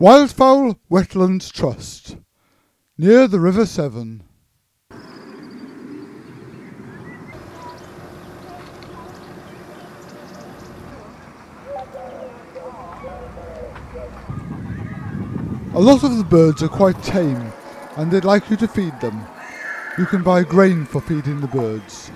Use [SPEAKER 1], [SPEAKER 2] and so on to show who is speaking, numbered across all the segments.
[SPEAKER 1] Wildfowl Wetlands Trust, near the River Severn. A lot of the birds are quite tame and they'd like you to feed them. You can buy grain for feeding the birds.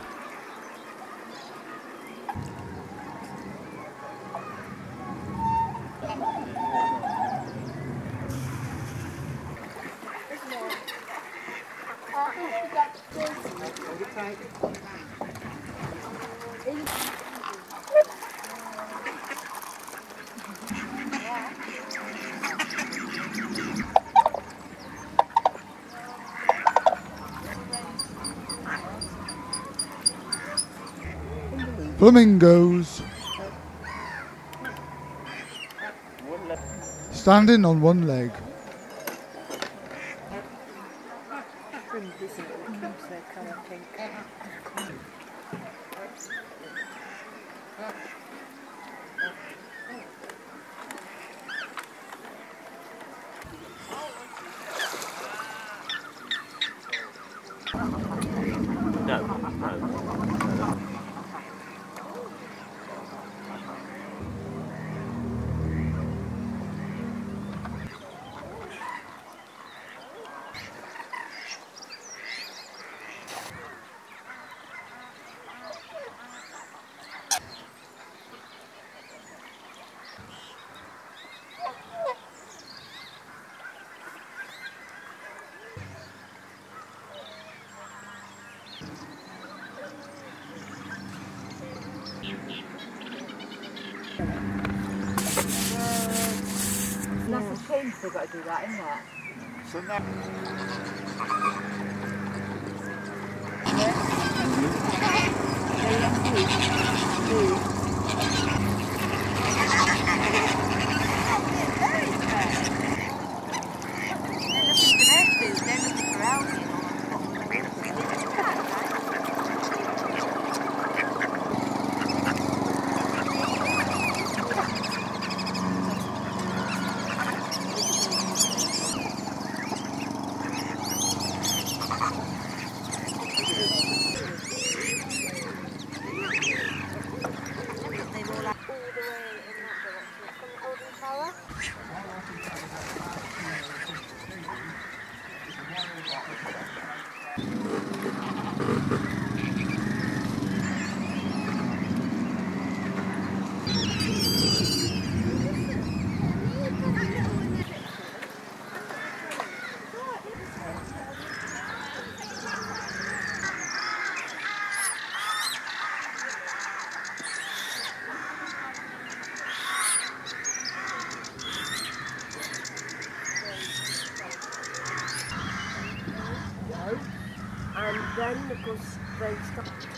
[SPEAKER 1] Flamingos. Standing on one leg.
[SPEAKER 2] No,
[SPEAKER 3] tôi gọi từ dãi mà xuống em It?
[SPEAKER 4] So now,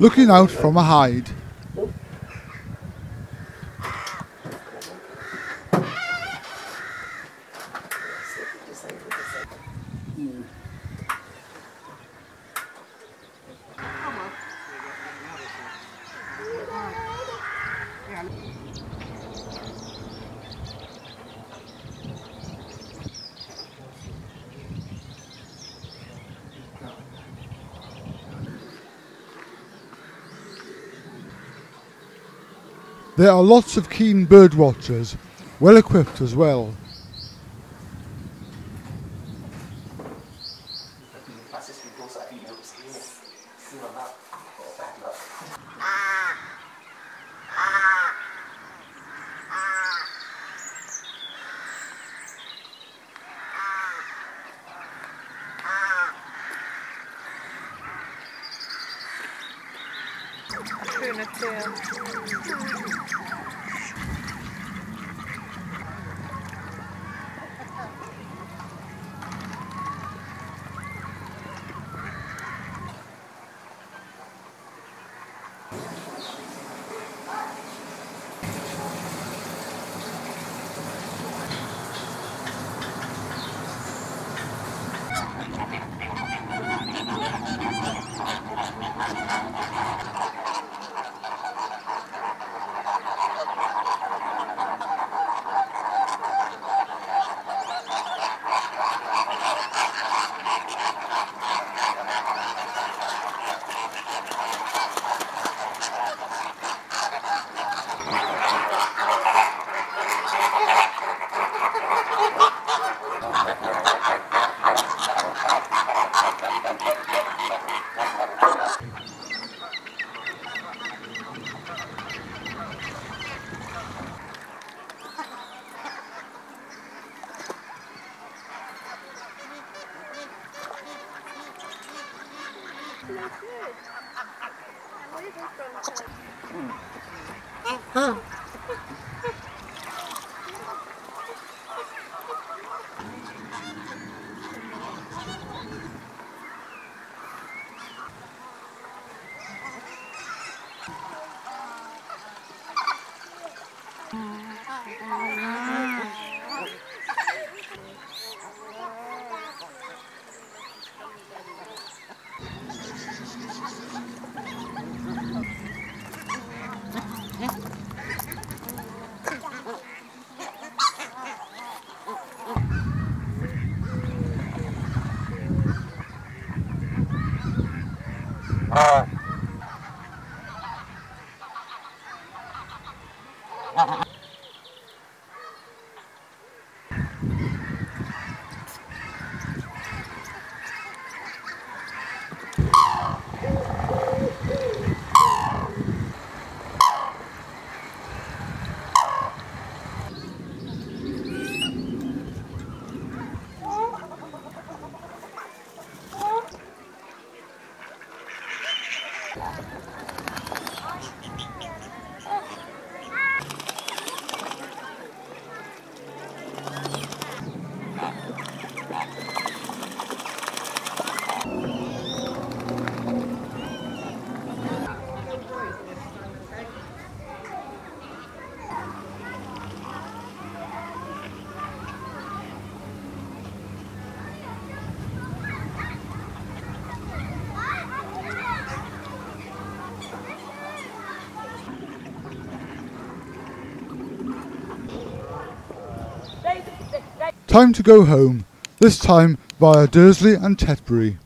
[SPEAKER 1] Looking out from a hide. There are lots of keen bird watchers, well equipped as well.
[SPEAKER 3] Grazie. 응. 응. à. you
[SPEAKER 1] Time to go home, this time via Dursley and Tetbury.